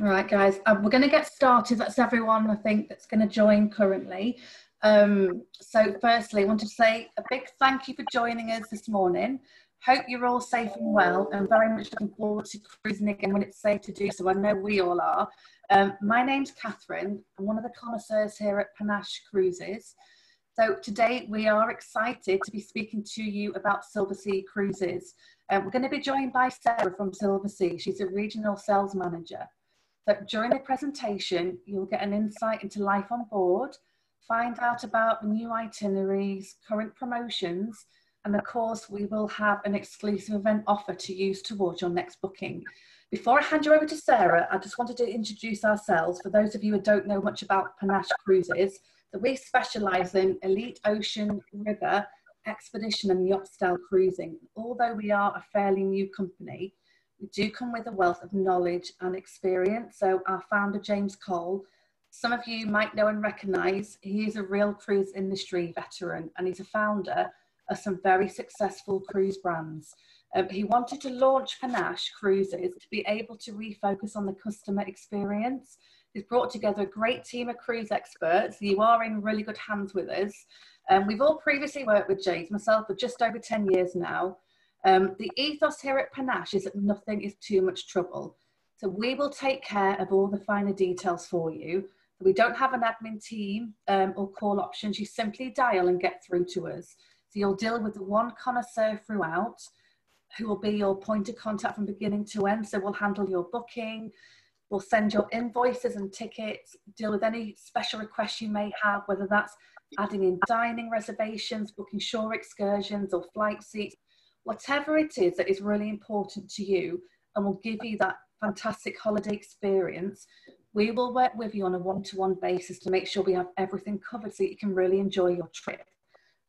All right, guys, um, we're going to get started. That's everyone, I think, that's going to join currently. Um, so, firstly, I want to say a big thank you for joining us this morning. Hope you're all safe and well, and very much looking forward to cruising again when it's safe to do so. I know we all are. Um, my name's Catherine. I'm one of the connoisseurs here at Panache Cruises. So today we are excited to be speaking to you about Silversea Cruises. Um, we're going to be joined by Sarah from Silversea. She's a regional sales manager. So during the presentation, you'll get an insight into life on board, find out about the new itineraries, current promotions, and of course, we will have an exclusive event offer to use towards your next booking. Before I hand you over to Sarah, I just wanted to introduce ourselves for those of you who don't know much about Panache Cruises. So we specialise in elite ocean, river, expedition and yacht style cruising. Although we are a fairly new company, do come with a wealth of knowledge and experience. So our founder, James Cole, some of you might know and recognise, he is a real cruise industry veteran and he's a founder of some very successful cruise brands. Um, he wanted to launch Panache Cruises to be able to refocus on the customer experience. He's brought together a great team of cruise experts. You are in really good hands with us. Um, we've all previously worked with James, myself for just over 10 years now. Um, the ethos here at Panache is that nothing is too much trouble. So we will take care of all the finer details for you. We don't have an admin team um, or call options. You simply dial and get through to us. So you'll deal with the one connoisseur throughout who will be your point of contact from beginning to end. So we'll handle your booking, we'll send your invoices and tickets, deal with any special requests you may have, whether that's adding in dining reservations, booking shore excursions or flight seats, whatever it is that is really important to you and will give you that fantastic holiday experience. We will work with you on a one to one basis to make sure we have everything covered so you can really enjoy your trip.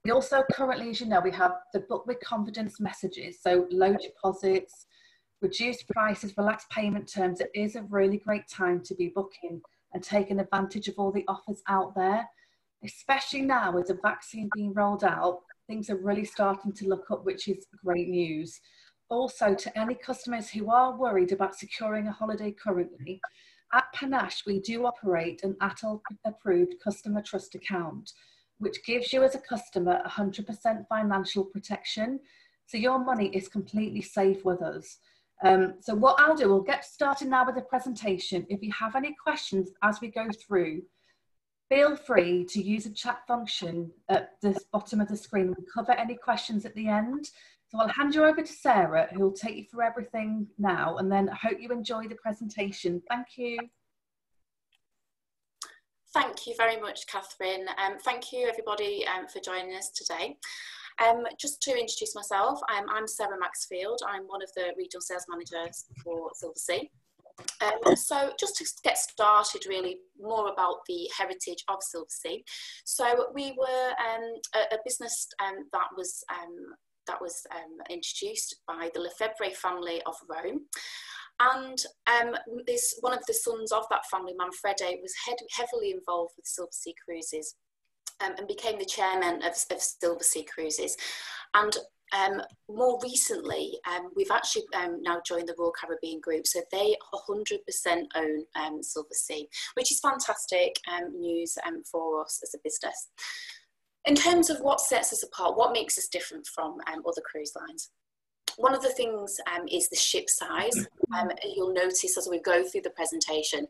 We also currently, as you know, we have the book with confidence messages, so low deposits, reduced prices, relaxed payment terms. It is a really great time to be booking and taking advantage of all the offers out there, especially now with the vaccine being rolled out. Things are really starting to look up, which is great news. Also, to any customers who are worried about securing a holiday currently, at Panache, we do operate an ATOL approved customer trust account which gives you as a customer 100% financial protection. So your money is completely safe with us. Um, so what I'll do, we'll get started now with the presentation. If you have any questions as we go through, feel free to use the chat function at the bottom of the screen. We'll cover any questions at the end. So I'll hand you over to Sarah, who will take you through everything now, and then I hope you enjoy the presentation. Thank you. Thank you very much, Catherine. Um, thank you, everybody, um, for joining us today. Um, just to introduce myself, I'm, I'm Sarah Maxfield. I'm one of the regional sales managers for Silversea. Um, so just to get started really more about the heritage of Silversea. So we were um, a, a, business um, that was um, that was um, introduced by the Lefebvre family of Rome and um, this one of the sons of that family, Manfredi, was head, heavily involved with Silversea Cruises um, and became the chairman of, of Silversea Cruises. And um, more recently, um, we've actually um, now joined the Royal Caribbean Group, so they 100% own um, Silversea, which is fantastic um, news um, for us as a business. In terms of what sets us apart, what makes us different from um, other cruise lines? one of the things um, is the ship size. Um, you'll notice as we go through the presentation,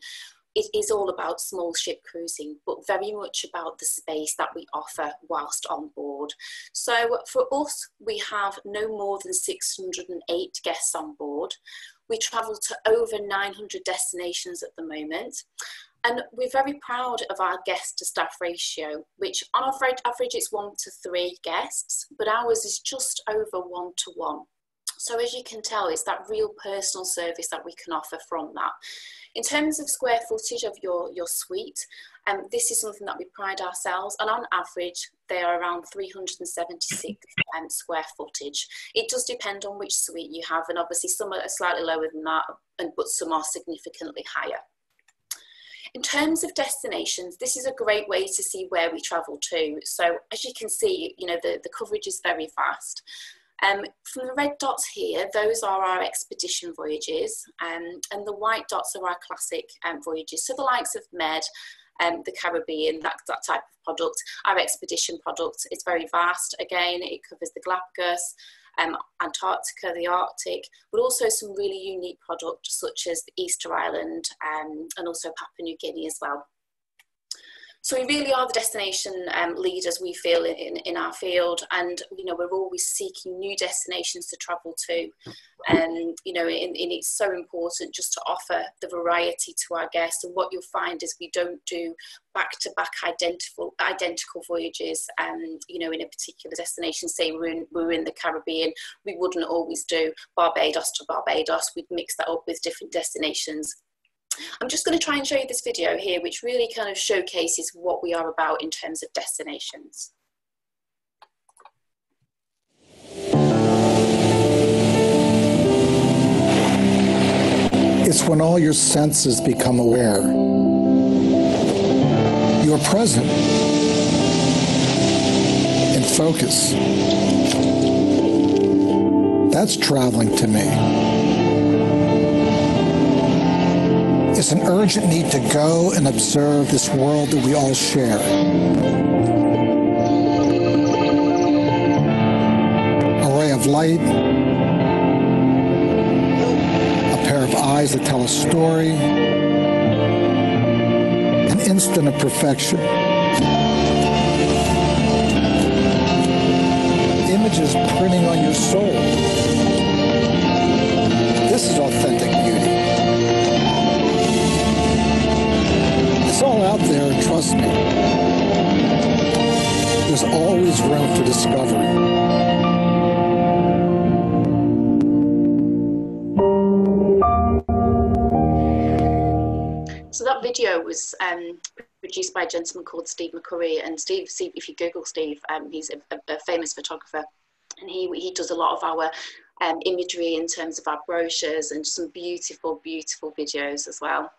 it is all about small ship cruising, but very much about the space that we offer whilst on board. So for us, we have no more than 608 guests on board. We travel to over 900 destinations at the moment. And we're very proud of our guest to staff ratio, which on average, average it's one to three guests, but ours is just over one to one. So as you can tell, it's that real personal service that we can offer from that. In terms of square footage of your, your suite, um, this is something that we pride ourselves and on average they are around 376 um, square footage. It does depend on which suite you have and obviously some are slightly lower than that and, but some are significantly higher. In terms of destinations, this is a great way to see where we travel to. So as you can see, you know, the, the coverage is very vast. Um, from the red dots here, those are our expedition voyages, um, and the white dots are our classic um, voyages. So the likes of Med, um, the Caribbean, that, that type of product. Our expedition product is very vast. Again, it covers the Galapagos, um, Antarctica, the Arctic, but also some really unique products such as Easter Island um, and also Papua New Guinea as well. So we really are the destination um, leaders we feel in, in our field. And you know we're always seeking new destinations to travel to. And you know and, it's so important just to offer the variety to our guests. And what you'll find is we don't do back-to-back identical identical voyages and you know in a particular destination say we're in, we're in the Caribbean. We wouldn't always do Barbados to Barbados. We'd mix that up with different destinations I'm just going to try and show you this video here, which really kind of showcases what we are about in terms of destinations. It's when all your senses become aware. You're present and focus. That's traveling to me. It's an urgent need to go and observe this world that we all share. A ray of light, a pair of eyes that tell a story, an instant of perfection. Images printing on your soul. This is authentic out there, and trust me. There's always room for discovery. So that video was um, produced by a gentleman called Steve McCurry. And Steve, if you Google Steve, um, he's a, a, famous photographer, and he he does a lot of our um, imagery in terms of our brochures and some beautiful, beautiful videos as well.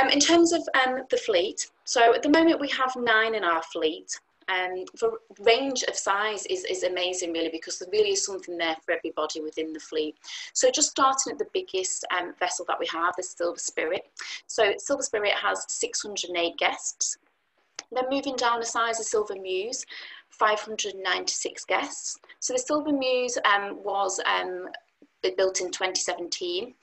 Um, in terms of um, the fleet, so at the moment we have nine in our fleet. Um, the range of size is, is amazing really because there really is something there for everybody within the fleet. So just starting at the biggest um, vessel that we have, the Silver Spirit. So Silver Spirit has 608 guests. Then moving down the size of Silver Muse, 596 guests. So the Silver Muse um, was um, built in 2017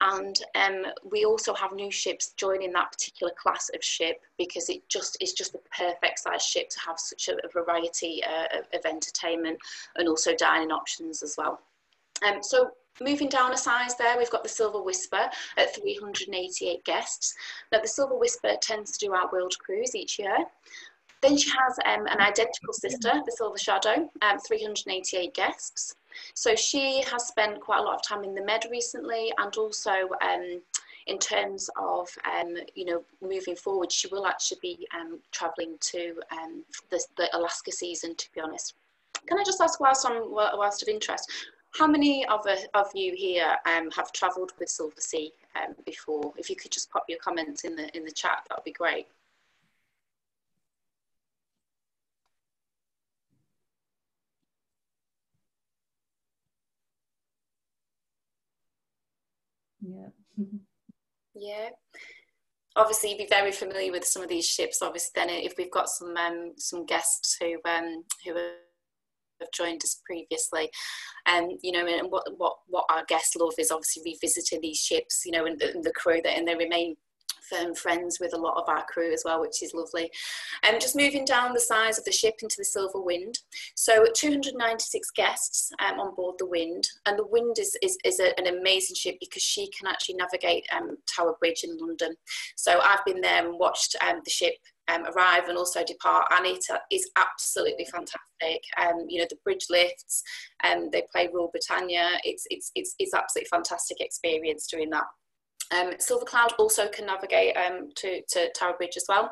and um, we also have new ships joining that particular class of ship because it just is just the perfect size ship to have such a, variety uh, of entertainment and also dining options as well. Um, so Moving down a size there, we've got the Silver Whisper at 388 guests. Now the Silver Whisper tends to do our world cruise each year. Then she has um, an identical sister, the Silver Shadow, um, 388 guests. So she has spent quite a lot of time in the Med recently and also um, in terms of um, you know moving forward she will actually be um, traveling to um, the, the, Alaska season to be honest. Can I just ask whilst I'm whilst of interest how many of, uh, of you here um, have travelled with Silversea um, before? If you could just pop your comments in the in the chat that would be great Yeah. yeah. Obviously, you'd be very familiar with some of these ships. Obviously, then if we've got some um, some guests who um, who have joined us previously, and um, you know, and what what what our guests love is obviously revisiting these ships, you know, and the, and the crew that and they remain firm friends with a lot of our crew as well, which is lovely. And um, just moving down the size of the ship into the Silver Wind. So 296 guests um, on board the Wind, and the Wind is, is, is a, an amazing ship because she can actually navigate um, Tower Bridge in London. So I've been there and watched um, the ship um, arrive and also depart, and it is absolutely fantastic. Um, you know, the bridge lifts, and um, they play Rule Britannia. It's, it's, it's, it's absolutely fantastic experience doing that. Um, Silver Cloud also can navigate um, to, to Tower Bridge as well.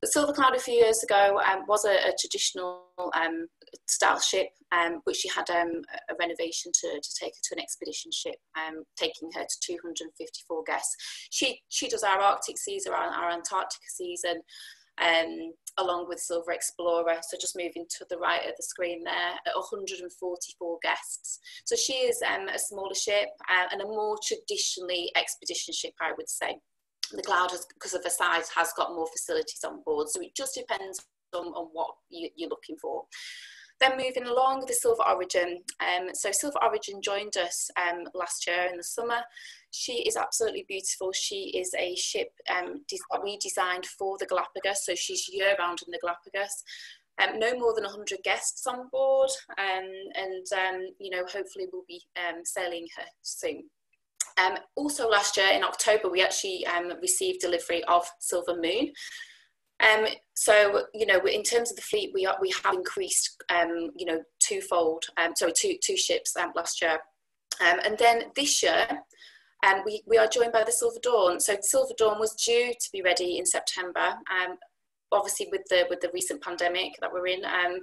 But Silver Cloud a few years ago um, was a, a traditional um, style ship, um, but she had um, a renovation to, to take her to an expedition ship, taking her to 254 guests. She, she does our Arctic season, our, our Antarctica season, um, along with Silver Explorer. So just moving to the right of the screen there, at 144 guests. So she is um, a smaller ship uh, and a more traditionally expedition ship, I would say. The Cloud, has, because of the size, has got more facilities on board. So it just depends on, on what you, you're looking for. Then moving along, the Silver Origin. Um, so Silver Origin joined us um, last year in the summer. She is absolutely beautiful. She is a ship um, that we designed for the Galapagos, so she's year round in the Galapagos. Um, no more than 100 guests on board, um, and um, you know, hopefully we'll be um, sailing her soon. Um, also, last year in October, we actually um, received delivery of Silver Moon. Um, so, you know, in terms of the fleet, we, are, we have increased, um, you know, twofold, um, sorry, two, two ships um, last year. Um, and then this year, um, we, we are joined by the Silver Dawn. So Silver Dawn was due to be ready in September. Um, obviously, with the with the recent pandemic that we're in, um,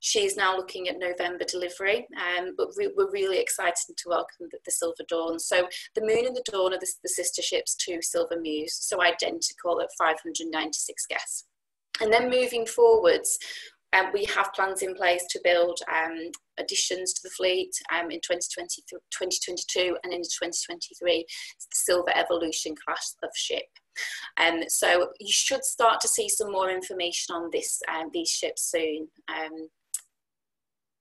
she's now looking at November delivery. Um, but we, are really excited to welcome the, the, Silver Dawn. So the Moon and the Dawn are the, the sister ships to Silver Muse, so identical at 596 guests. And then moving forwards, um, we have plans in place to build um, additions to the fleet um, in 2020, 2022 and into 2023. It's the Silver Evolution class of ship. Um, so you should start to see some more information on this um, these ships soon. Um,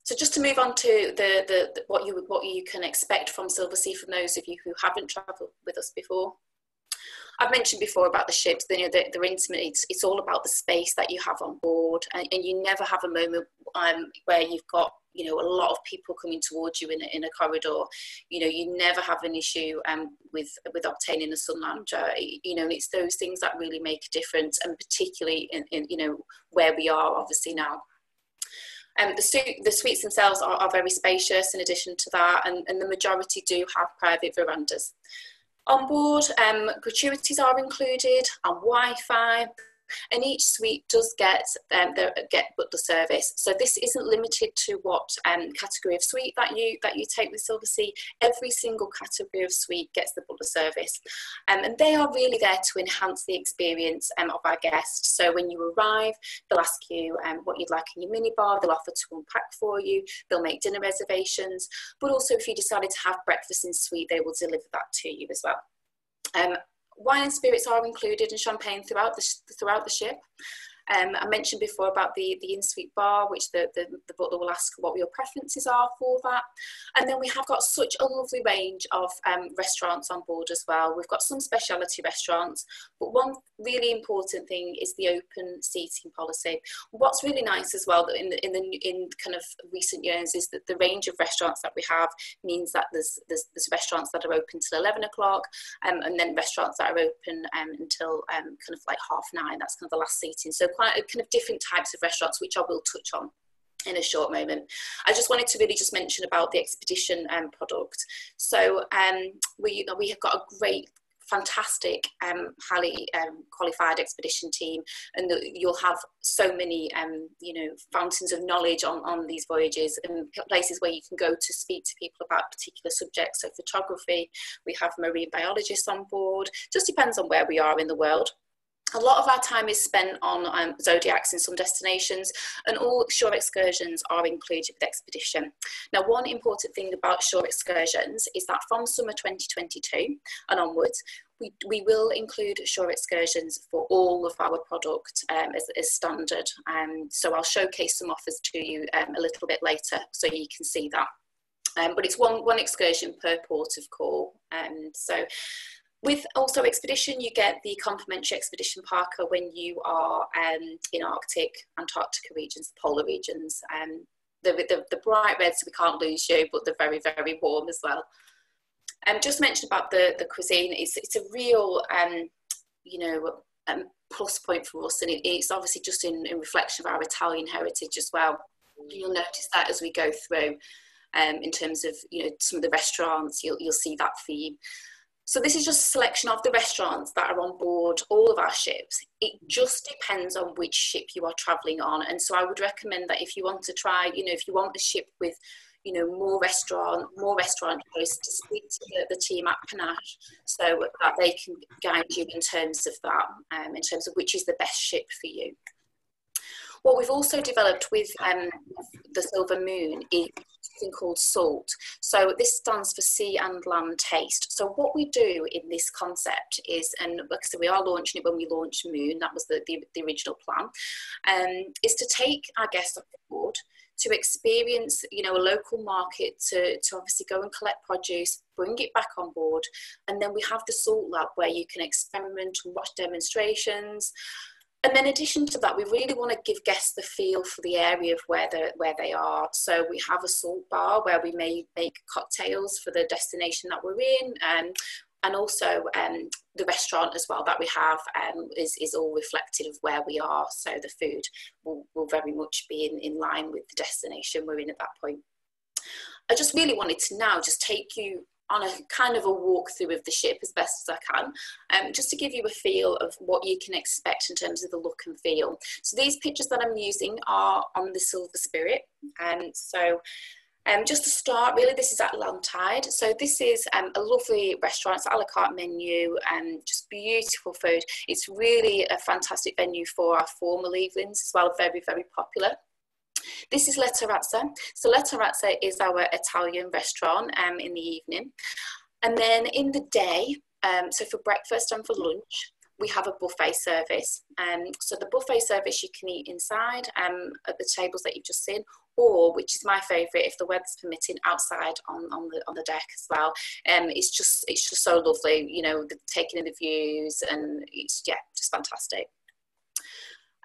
so just to move on to the, the, the, what you what you can expect from Silversea from those of you who haven't travelled with us before. I've mentioned before about the ships, you know, they're, they're intimate. It's, it's, all about the space that you have on board, and, and you never have a moment um, where you've got you know a lot of people coming towards you in a, in a corridor you know you never have an issue um, with with obtaining a sun lounger you know it's those things that really make a difference and particularly in, in you know where we are obviously now um, the, su- the suites themselves are, are, very spacious in addition to that, and, and the majority do have private verandas. On board, um, gratuities are included and Wi-Fi, and each suite does get um, the, get butler service. So this isn't limited to what um, category of suite that you that you take with Silversea. Every single category of suite gets the butler service, um, and they are really there to enhance the experience um, of our guests. So when you arrive, they'll ask you um, what you'd like in your minibar. They'll offer to unpack for you. They'll make dinner reservations, but also if you decided to have breakfast in suite, they will deliver that to you as well. Um, wine and spirits are included and champagne throughout the, throughout the ship. Um, I mentioned before about the, the in-suite bar, which the, the, the, butler will ask what your preferences are for that. And then we have got such a lovely range of um, restaurants on board as well. We've got some specialty restaurants, but one really important thing is the open seating policy. What's really nice as well in the, in the in kind of recent years is that the range of restaurants that we have means that there's there's, there's restaurants that are open till 11 o'clock um, and then restaurants that are open um, until um, kind of like half nine. That's kind of the last seating. So quite kind of different types of restaurants, which I will touch on in a short moment. I just wanted to really just mention about the expedition um, product. So um, we, we have got a great fantastic um, highly um, qualified expedition team and the, you'll have so many um, you know fountains of knowledge on, on these voyages and places where you can go to speak to people about particular subjects so photography we have marine biologists on board just depends on where we are in the world a lot of our time is spent on um, zodiacs in some destinations and all shore excursions are included with expedition. Now one important thing about shore excursions is that from summer 2022 and onwards we, we will include shore excursions for all of our product um, as, as standard um, so I'll showcase some offers to you um, a little bit later so you can see that. Um, but it's one, one excursion per port of call. Um, so with also expedition, you get the complimentary expedition parka when you are um, in Arctic, Antarctica regions, the polar regions. Um, the, the, the bright reds, we can't lose you, but they're very, very warm as well. Um, just mentioned about the, the cuisine, it's, it's a real, um, you know, um, plus point for us, and it, it's obviously just in, in reflection of our Italian heritage as well. You'll notice that as we go through, um, in terms of you know some of the restaurants, you'll you'll see that theme. So this is just a selection of the restaurants that are on board all of our ships. It just depends on which ship you are traveling on. And so I would recommend that if you want to try, you know, if you want a ship with, you know, more restaurant, more restaurant choice to speak to the, the, team at Panache so that they can guide you in terms of that, um, in terms of which is the best ship for you. What we've also developed with um, the Silver Moon is something called SALT. So this stands for Sea and Land Taste. So what we do in this concept is, and like I said, we are launching it when we launch Moon, that was the, the, the original plan, um, is to take our guests on board to experience, you know, a local market, to, to obviously go and collect produce, bring it back on board. And then we have the Salt Lab where you can experiment and watch demonstrations. And then in addition to that, we really want to give guests the feel for the area of where, where they are. So we have a salt bar where we may make cocktails for the destination that we're in. Um, and also um, the restaurant as well that we have um, is, is all reflective of where we are. So the food will, will very much be in, in line with the destination we're in at that point. I just really wanted to now just take you on a kind of a walkthrough of the ship as best as I can, um, just to give you a feel of what you can expect in terms of the look and feel. So these pictures that I'm using are on the Silver Spirit, and um, so um, just to start, really, this is Atlantide. So this is um, a lovely restaurant. It's a la carte menu and just beautiful food. It's really a fantastic venue for our formal evenings as well. Very, very popular. This is La Terrazza. So La Terrazza is our Italian restaurant um, in the evening. And then in the day, um, so for breakfast and for lunch, we have a buffet service. Um, so the buffet service you can eat inside um, at the tables that you've just seen, or which is my favourite, if the weather's permitting, outside on, on the on the deck as well. Um, it's just it's just so lovely, you know, the, taking in the views, and it's yeah, just fantastic.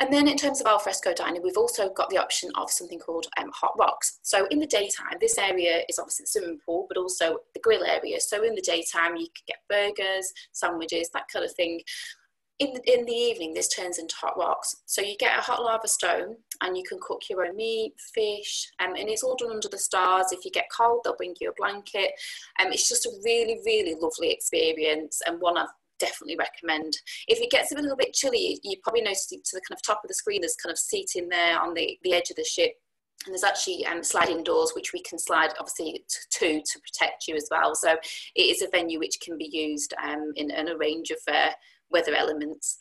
And then in terms of alfresco dining, we've also got the option of something called um, hot rocks. So in the daytime, this area is obviously the swimming pool, but also the grill area. So in the daytime, you can get burgers, sandwiches, that kind of thing. In the, in the evening, this turns into hot rocks. So you get a hot lava stone and you can cook your own meat, fish, um, and it's all done under the stars. If you get cold, they'll bring you a blanket. Um, it's just a really, really lovely experience and one I've definitely recommend. If it gets a little bit chilly, you probably notice to the kind of top of the screen, there's kind of seating there on the, the edge of the ship. And there's actually um, sliding doors which we can slide obviously to, to protect you as well. So it is a venue which can be used um, in, in a range of uh, weather elements.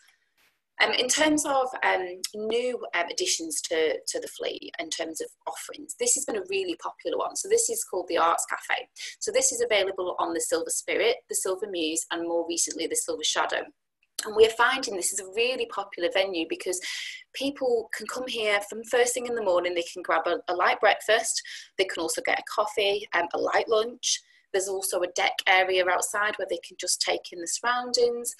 Um, in terms of um, new um, additions to, to the fleet, in terms of offerings, this has been a really popular one. So this is called the Arts Cafe. So this is available on the Silver Spirit, the Silver Muse, and more recently the Silver Shadow. And we're finding this is a really popular venue because people can come here from first thing in the morning, they can grab a, a light breakfast, they can also get a coffee, um, a light lunch. There's also a deck area outside where they can just take in the surroundings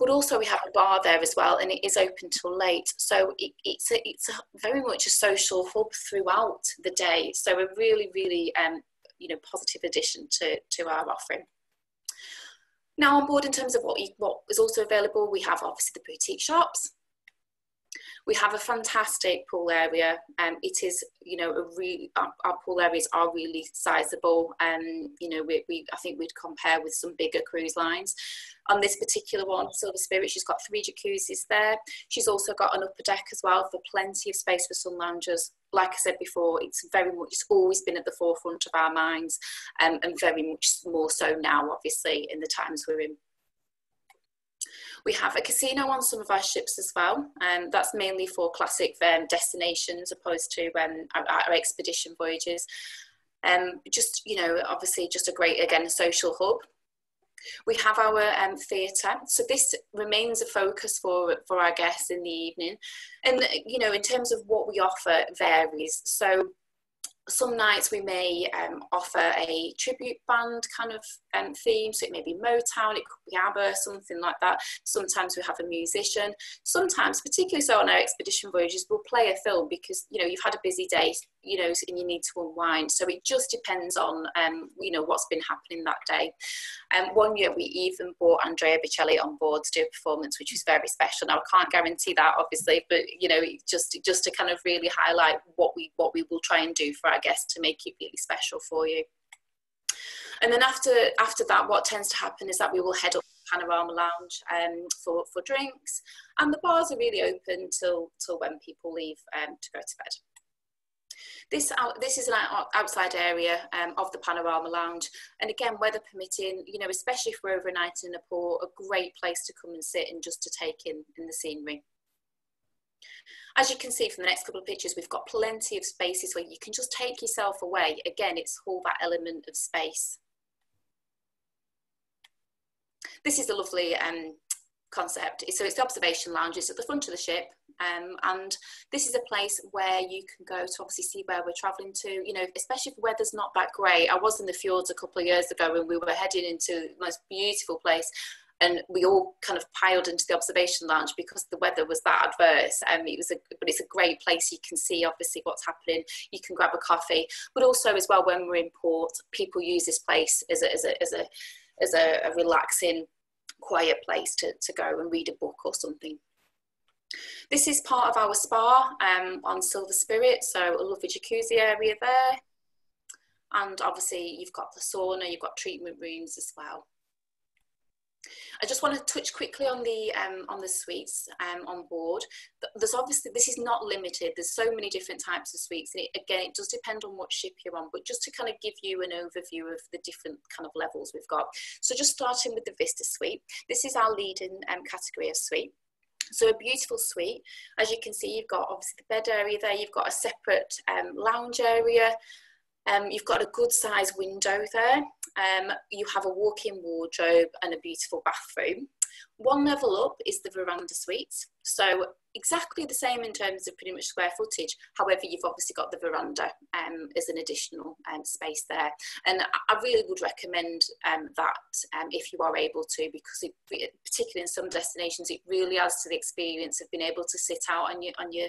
but also we have a bar there as well and it is open till late. So it, it's a, it's a very much a social hub throughout the day. So a really really um, you know positive addition to to our offering. Now on board in terms of what you, what is also available we have obviously the boutique shops we have a fantastic pool area. Um, it is, you know, a really our, our, pool areas are really sizable. and um, you know, we, we I think we'd compare with some bigger cruise lines. On this particular one, Silver Spirit, she's got three jacuzzis there. She's also got an upper deck as well for plenty of space for sun loungers. Like I said before, it's very much, it's always been at the forefront of our minds um, and very much more so now, obviously, in the times we're in. We have a casino on some of our ships as well, and um, that's mainly for classic um, destinations opposed to um, our, our, expedition voyages. Um, just, you know, obviously just a great, again, social hub. We have our um, theatre, so this remains a focus for, for our guests in the evening. And, you know, in terms of what we offer varies. So some nights we may um, offer a tribute band kind of um, theme, so it may be Motown, it could be ABBA, something like that. Sometimes we have a musician. Sometimes, particularly so on our expedition voyages, we'll play a film because you know you've had a busy day, you know, and you need to unwind. So it just depends on um, you know what's been happening that day. Um, one year we even brought Andrea Bocelli on board to do a performance, which was very special. Now I can't guarantee that obviously, but you know, just just to kind of really highlight what we what we will try and do for our guests to make it really special for you. And then after after that, what tends to happen is that we will head up Panorama Lounge um, for, for drinks, and the bars are really open till till when people leave um, to go to bed. This, out, this is an outside area um, of the Panorama Lounge. And again, weather permitting, you know, especially if we're overnight in Nepal, a great place to come and sit and just to take in, in the scenery. As you can see from the next couple of pictures, we've got plenty of spaces where you can just take yourself away. Again, it's all that element of space. This is a lovely um, concept. So it's the observation lounges at the front of the ship. Um, and this is a place where you can go to obviously see where we're travelling to, you know, especially if the weather's not that great. I was in the fjords a couple of years ago and we were heading into the most beautiful place and we all kind of piled into the observation lounge because the weather was that adverse. Um, it was a, but it's a great place. You can see obviously what's happening. You can grab a coffee, but also as well when we're in port, people use this place as a as a as a, as a, a relaxing, quiet place to, to go and read a book or something. This is part of our spa um, on Silver Spirit, so a lovely jacuzzi area there. And obviously you've got the sauna, you've got treatment rooms as well. I just want to touch quickly on the um, on the suites um, on board. There's obviously this is not limited. There's so many different types of suites, and it, again, it does depend on what ship you're on. But just to kind of give you an overview of the different kind of levels we've got. So just starting with the Vista Suite. This is our leading um, category of suite. So a beautiful suite. As you can see, you've got obviously the bed area there. You've got a separate um, lounge area. Um, you've got a good size window there. Um, you have a walk-in wardrobe and a beautiful bathroom. One level up is the veranda suite. So exactly the same in terms of pretty much square footage. However, you've obviously got the veranda um, as an additional um, space there. And I really would recommend um, that um, if you are able to, because it, particularly in some destinations, it really adds to the experience of being able to sit out on your, on your,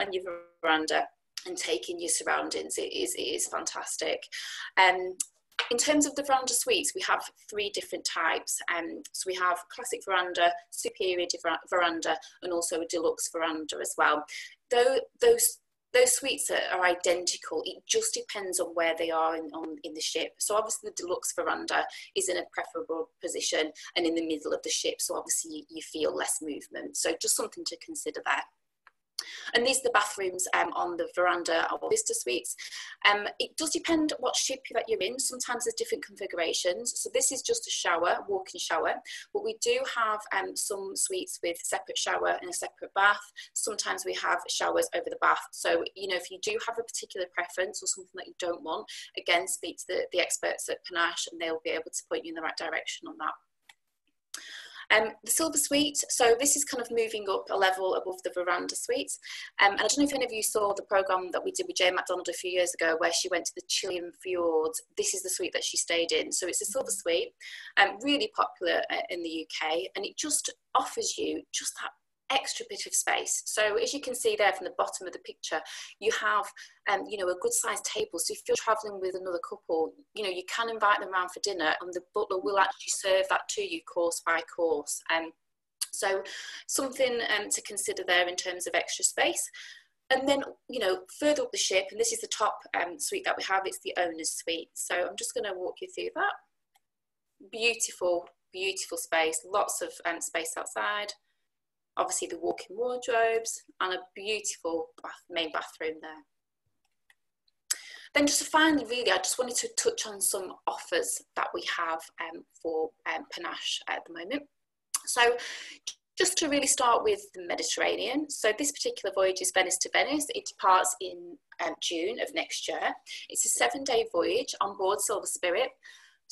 on your veranda and taking your surroundings it is, it is fantastic. Um, in terms of the veranda suites, we have three different types. Um, so we have classic veranda, superior veranda, and also a deluxe veranda as well. Though those those suites are, are, identical. It just depends on where they are in, on, in the ship. So obviously the deluxe veranda is in a preferable position and in the middle of the ship. So obviously you, you feel less movement. So just something to consider there. And these are the bathrooms um, on the veranda or Vista Suites. Um, it does depend what ship that you're in. Sometimes there's different configurations. So this is just a shower, walk-in shower, but we do have um, some suites with separate shower and a separate bath. Sometimes we have showers over the bath. So, you know, if you do have a particular preference or something that you don't want, again, speak to the, the experts at Panache and they'll be able to point you in the right direction on that. Um, the Silver Suite, so this is kind of moving up a level above the veranda suite. Um, and I don't know if any of you saw the programme that we did with Jane McDonald a few years ago where she went to the Chilean fjords. This is the suite that she stayed in. So it's a Silver Suite, um, really popular uh, in the UK, and it just offers you just that extra bit of space. So as you can see there from the bottom of the picture, you have, um, you know, a good sized table. So if you're traveling with another couple, you know, you can invite them around for dinner and the butler will actually serve that to you course by course. Um, so something um, to consider there in terms of extra space. And then, you know, further up the ship, and this is the top um, suite that we have, it's the owner's suite. So I'm just going to walk you through that. Beautiful, beautiful space, lots of um, space outside obviously the walk-in wardrobes and a beautiful bath, main bathroom there. Then just finally, really, I just wanted to touch on some offers that we have um, for um, Panache at the moment. So just to really start with the Mediterranean. So this particular voyage is Venice to Venice. It departs in um, June of next year. It's a seven day voyage on board Silver Spirit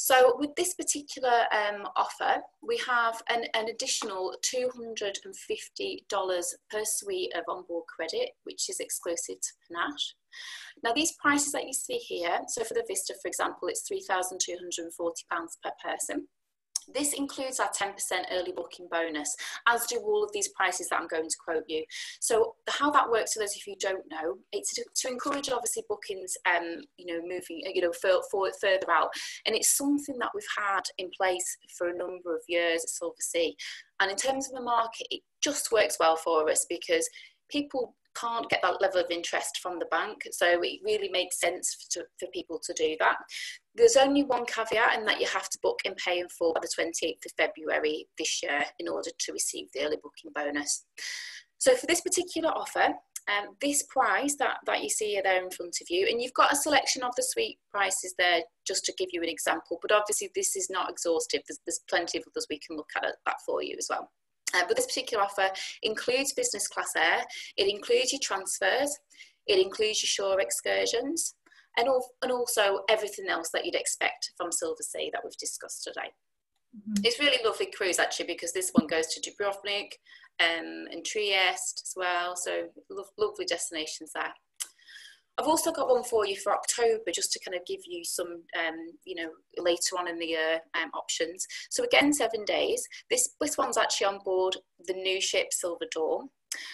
so with this particular um, offer, we have an, an additional $250 per suite of onboard credit, which is exclusive to Panache. Now these prices that you see here, so for the Vista, for example, it's £3,240 per person. This includes our 10% early booking bonus, as do all of these prices that I'm going to quote you. So how that works for those of you who don't know, it's to, to encourage obviously bookings, um, you know, moving, you know, for, for, further out. And it's something that we've had in place for a number of years at Silversea. And in terms of the market, it just works well for us because people can't get that level of interest from the bank. So it really makes sense for, to, for people to do that. There's only one caveat in that you have to book in pay in full by the 28th of February this year in order to receive the early booking bonus. So for this particular offer, um, this price that, that you see there in front of you, and you've got a selection of the suite prices there just to give you an example, but obviously this is not exhaustive. There's, there's plenty of others we can look at that for you as well. Uh, but this particular offer includes business class air, it includes your transfers, it includes your shore excursions, and, all, and also everything else that you'd expect from Silversea that we've discussed today. Mm-hmm. It's really lovely cruise actually because this one goes to Dubrovnik um, and Trieste as well. So lo lovely destinations there. I've also got one for you for October, just to kind of give you some, um, you know, later on in the year um, options. So again, seven days. This this one's actually on board the new ship Silver Dawn.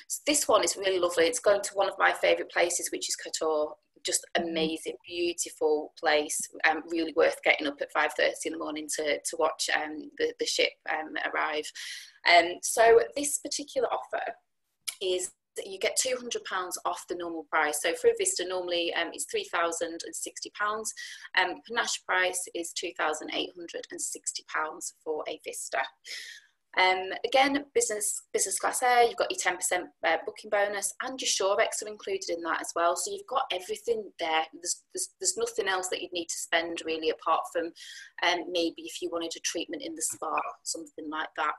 So this one is really lovely. It's going to one of my favourite places, which is Kotor just amazing, beautiful place. Um, really worth getting up at five thirty in the morning to to watch um, the the ship um, arrive. Um, so this particular offer is you get £200 off the normal price. So for a Vista, normally um, it's £3,060. Um, Panache price is £2,860 for a Vista. Um, again, business business class air, you've got your 10% uh, booking bonus and your Shorex are included in that as well. So you've got everything there. There's, there's, there's nothing else that you'd need to spend really apart from um, maybe if you wanted a treatment in the spa, something like that.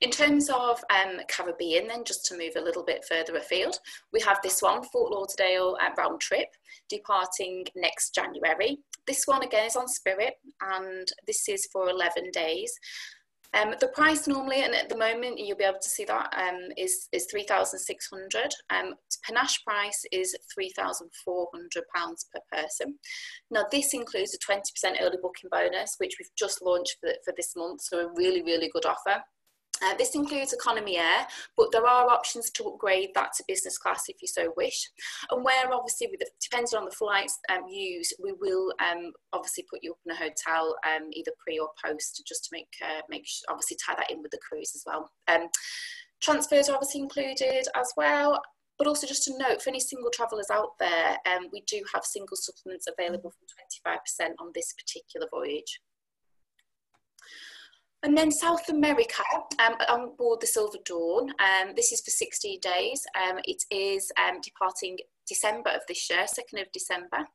In terms of um, Caribbean, then just to move a little bit further afield, we have this one, Fort Lauderdale uh, round trip, departing next January. This one again is on Spirit, and this is for 11 days. Um, the price normally, and at the moment you'll be able to see that, um, is is 3,600. Um, Panache price is 3,400 pounds per person. Now this includes a 20% early booking bonus, which we've just launched for, for this month, so a really really good offer. Uh, this includes economy air, but there are options to upgrade that to business class if you so wish. And where obviously, with the, depending on the flights um, used, we will um, obviously put you up in a hotel um, either pre or post just to make, uh, make obviously tie that in with the cruise as well. Um, transfers are obviously included as well. But also just to note, for any single travellers out there, um, we do have single supplements available for 25% on this particular voyage. And then South America, um, on board the Silver Dawn, um, this is for 60 days. Um, it is um, departing December of this year, 2nd of December.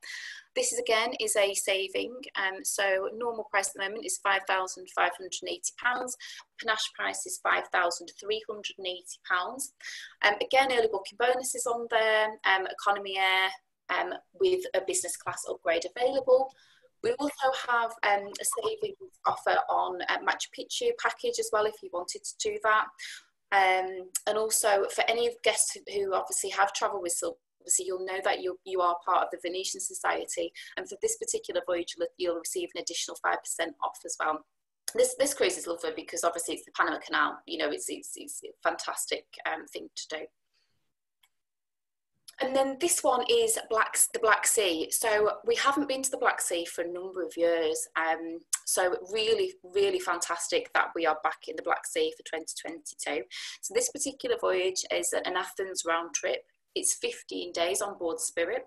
This is again is a saving. Um, so normal price at the moment is £5,580. Panache price is £5,380. Um, again, early booking bonuses on there, um, economy air um, with a business class upgrade available. We also have um, a savings offer on a Machu Picchu package as well if you wanted to do that. Um, and also for any guests who obviously have travelled with Silver, obviously you'll know that you, you are part of the Venetian Society and for this particular voyage you'll, you'll receive an additional 5% off as well. This, this cruise is lovely because obviously it's the Panama Canal, you know, it's, it's, it's a fantastic um, thing to do. And then this one is Black, the Black Sea. So we haven't been to the Black Sea for a number of years. Um, so really, really fantastic that we are back in the Black Sea for 2022. So this particular voyage is an Athens round trip it's 15 days on board Spirit.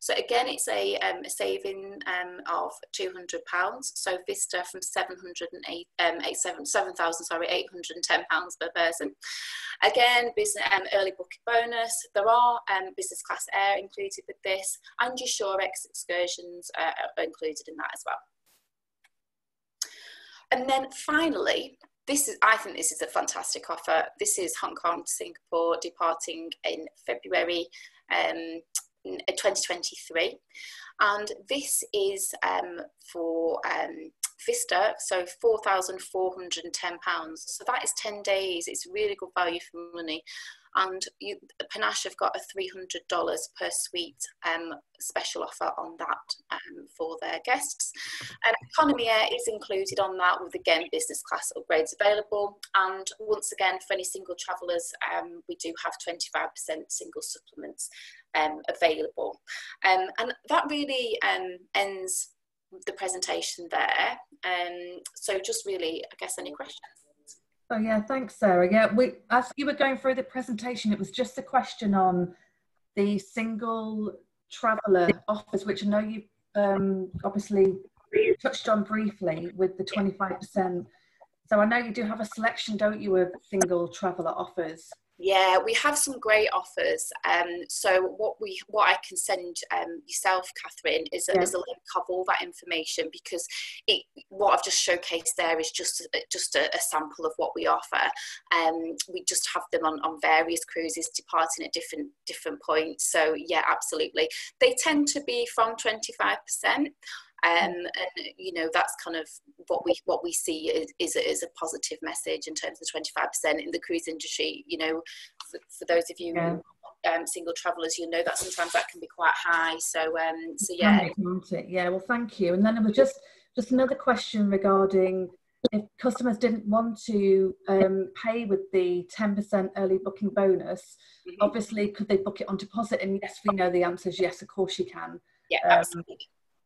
So again, it's a, um, a saving um, of 200 pounds. So Vista from 708, um, 7, 7,000, sorry, 810 pounds per person. Again, business um, early booking bonus. There are um, business class air included with this, and your Shorex excursions uh, are included in that as well. And then finally, this is I think this is a fantastic offer. This is Hong Kong to Singapore departing in February um, 2023 and this is um, for um, Vista, so £4,410. So that is 10 days. It's really good value for money and you, Panache have got a $300 per suite um, special offer on that um, for their guests. And economy air is included on that with again business class upgrades available. And once again, for any single travellers, um, we do have 25% single supplements um, available. Um, and that really um, ends the presentation there. So just really, I guess, any questions? Oh yeah, thanks, Sarah. Yeah, we as you were going through the presentation, it was just a question on the single traveller offers, which I know you um, obviously touched on briefly with the 25%. So I know you do have a selection, don't you, of single traveller offers. Yeah, we have some great offers. Um, so what we what I can send um, yourself, Catherine, is a, yeah. is a link of all that information because it what I've just showcased there is just just a, a sample of what we offer. Um, we just have them on, on various cruises departing at different different points. So yeah, absolutely. They tend to be from twenty five percent. Um, and you know that's kind of what we what we see is, is, a, is a positive message in terms of 25% in the cruise industry you know for, for those of you yeah. um, single travelers you know that sometimes that can be quite high so um so yeah yeah well thank you and then was just just another question regarding if customers didn't want to um, pay with the 10% early booking bonus, mm-hmm. obviously, could they book it on deposit? And yes, we know the answer is yes, of course you can. Yeah, um, absolutely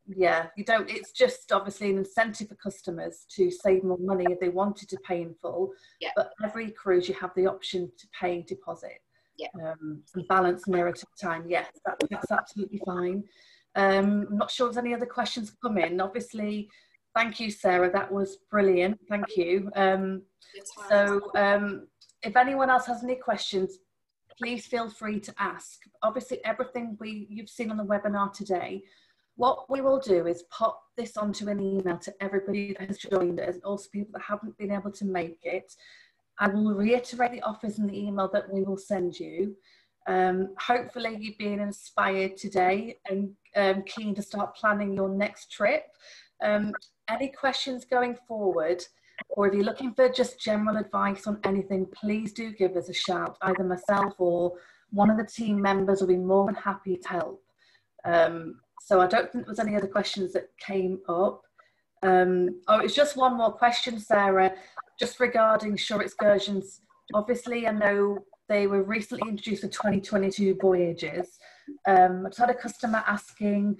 yeah you don't it's just obviously an incentive for customers to save more money if they wanted to pay in full. Yeah. but every cruise you have the option to pay deposit. Yeah. um, and balance nearer to time yes that, that's absolutely fine. Um, i'm not sure if there's any other questions come in. Obviously thank you sarah that was brilliant thank you. Um, so um, if anyone else has any questions please feel free to ask. Obviously everything we you've seen on the webinar today what we will do is pop this onto an email to everybody that has joined us, and also people that haven't been able to make it. I will reiterate the offers in the email that we will send you. Um, hopefully you've been inspired today and um, keen to start planning your next trip. Um, any questions going forward, or if you're looking for just general advice on anything, please do give us a shout. Either myself or one of the team members will be more than happy to help. Um, so I don't think there was any other questions that came up. Um, oh, it's just one more question, Sarah, just regarding shore excursions. Obviously, I know they were recently introduced for 2022 voyages. Um, I just had a customer asking,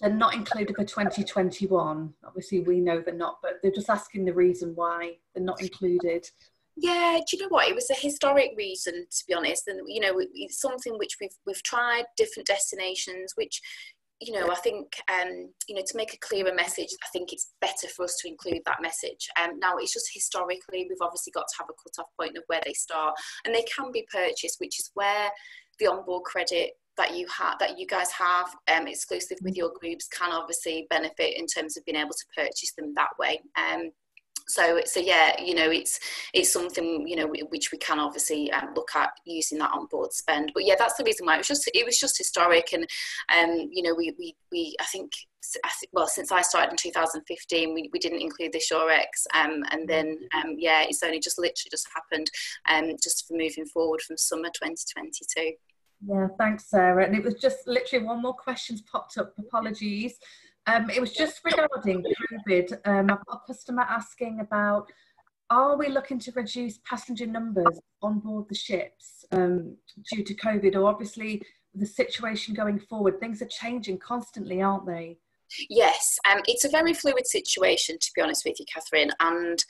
they're not included for 2021. Obviously, we know they're not, but they're just asking the reason why they're not included. Yeah, do you know what? It was a historic reason, to be honest, and you know, it's something which we've we've tried different destinations, which you know, I think, um, you know, to make a clearer message, I think it's better for us to include that message. Um, now, it's just historically, we've obviously got to have a cut-off point of where they start, and they can be purchased, which is where the onboard credit that you have, that you guys have, um, exclusive with your groups, can obviously benefit in terms of being able to purchase them that way. Um, so so yeah you know it's it's something you know which we can obviously um, look at using that on board spend. But yeah that's the reason why. It was just it was just historic and um you know we we, we I think well since I started in 2015 we, we didn't include the ShoreX um, and then um, yeah it's only just literally just happened um, just for moving forward from summer 2022 yeah thanks Sarah. And it was just literally one more question's popped up. Apologies um, it was just regarding COVID. Um, I've got a customer asking about are we looking to reduce passenger numbers on board the ships um, due to COVID? Or obviously, the situation going forward, things are changing constantly, aren't they? Yes, um, it's a very fluid situation, to be honest with you, Catherine. And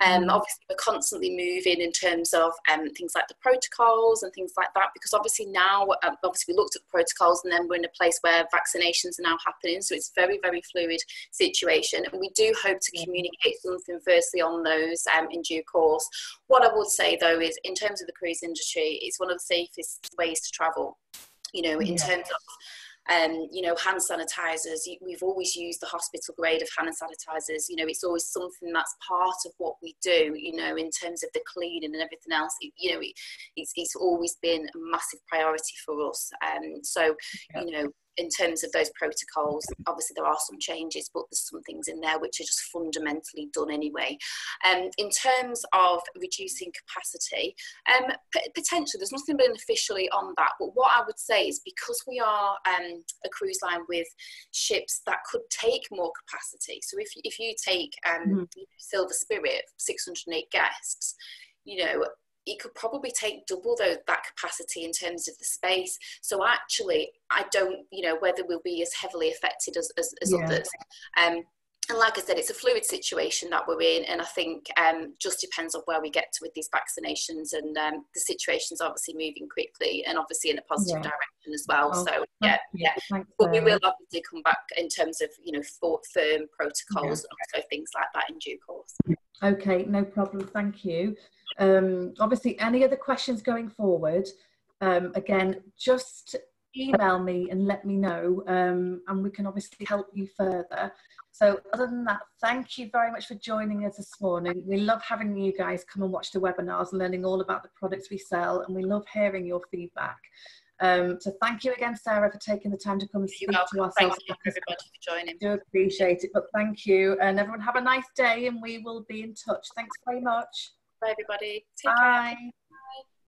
um, obviously, we're constantly moving in terms of um, things like the protocols and things like that, because obviously now, um, obviously we looked at the protocols and then we're in a place where vaccinations are now happening. So it's a very, very fluid situation. And we do hope to mm. communicate something firstly on those um, in due course. What I would say though is in terms of the cruise industry, it's one of the safest ways to travel. You know, in yeah. terms of um, you know, hand sanitizers. We've always used the hospital grade of hand sanitizers. You know, it's always something that's part of what we do. You know, in terms of the cleaning and everything else. It, you know, it, it's it's always been a massive priority for us. Um, so, you know, in terms of those protocols, obviously there are some changes, but there's some things in there which are just fundamentally done anyway. Um, in terms of reducing capacity, um, potentially there's nothing been officially on that, but what I would say is because we are um, a cruise line with ships that could take more capacity, so if, if you take um, mm. Silver Spirit, 608 guests, you know, it could probably take double the, that capacity in terms of the space. So actually, I don't, you know, whether we'll be as heavily affected as, as, as yeah. others. Um, and like I said, it's a fluid situation that we're in, and I think um, just depends on where we get to with these vaccinations, and um, the situation's obviously moving quickly and obviously in a positive yeah. direction as well. Oh, so yeah, yeah, but we will obviously come back in terms of you know for, firm protocols yeah. and also things like that in due course. Okay, no problem. Thank you. Um, obviously, any other questions going forward? Um, again, just email me and let me know, um, and we can obviously help you further. So other than that, thank you very much for joining us this morning. We love having you guys come and watch the webinars and learning all about the products we sell, and we love hearing your feedback. Um, so thank you again, Sarah, for taking the time to come and speak to us. Thank you everybody for joining. I do appreciate it, but thank you. And everyone have a nice day and we will be in touch. Thanks very much. Bye everybody. Take Bye. Care.